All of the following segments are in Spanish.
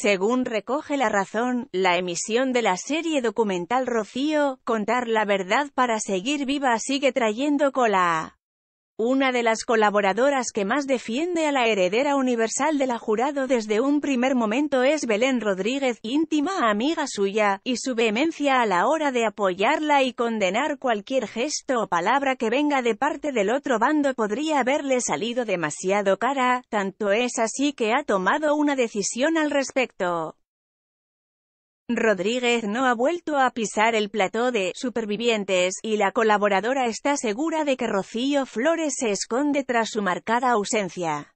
Según recoge La Razón, la emisión de la serie documental Rocío, Contar la verdad para seguir viva sigue trayendo cola. Una de las colaboradoras que más defiende a la heredera universal de la jurado desde un primer momento es Belén Rodríguez, íntima amiga suya, y su vehemencia a la hora de apoyarla y condenar cualquier gesto o palabra que venga de parte del otro bando podría haberle salido demasiado cara, tanto es así que ha tomado una decisión al respecto. Rodríguez no ha vuelto a pisar el plató de Supervivientes, y la colaboradora está segura de que Rocío Flores se esconde tras su marcada ausencia.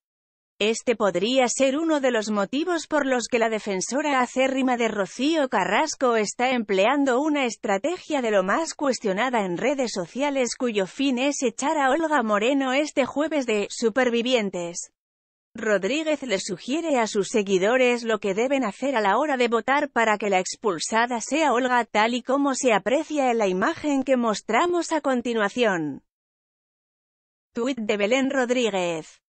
Este podría ser uno de los motivos por los que la defensora acérrima de Rocío Carrasco está empleando una estrategia de lo más cuestionada en redes sociales cuyo fin es echar a Olga Moreno este jueves de Supervivientes. Rodríguez le sugiere a sus seguidores lo que deben hacer a la hora de votar para que la expulsada sea Olga tal y como se aprecia en la imagen que mostramos a continuación. Tweet de Belén Rodríguez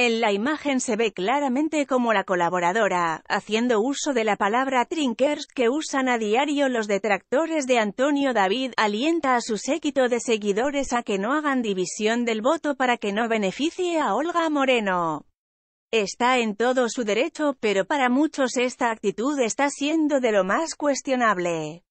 en la imagen se ve claramente como la colaboradora, haciendo uso de la palabra trinkers que usan a diario los detractores de Antonio David, alienta a su séquito de seguidores a que no hagan división del voto para que no beneficie a Olga Moreno. Está en todo su derecho, pero para muchos esta actitud está siendo de lo más cuestionable.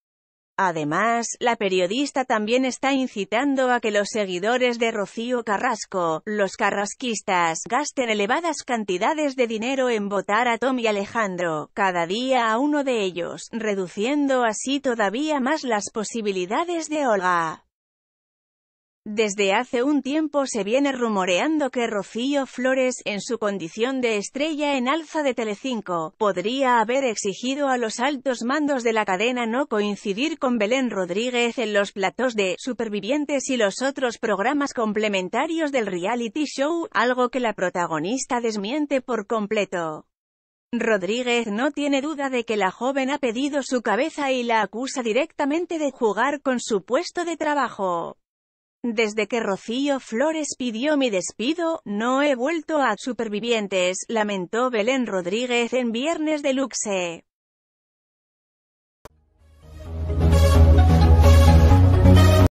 Además, la periodista también está incitando a que los seguidores de Rocío Carrasco, los carrasquistas, gasten elevadas cantidades de dinero en votar a Tom y Alejandro, cada día a uno de ellos, reduciendo así todavía más las posibilidades de Olga. Desde hace un tiempo se viene rumoreando que Rocío Flores, en su condición de estrella en alza de Telecinco, podría haber exigido a los altos mandos de la cadena no coincidir con Belén Rodríguez en los platos de Supervivientes y los otros programas complementarios del reality show, algo que la protagonista desmiente por completo. Rodríguez no tiene duda de que la joven ha pedido su cabeza y la acusa directamente de jugar con su puesto de trabajo. Desde que Rocío Flores pidió mi despido, no he vuelto a Supervivientes, lamentó Belén Rodríguez en Viernes de Luxe.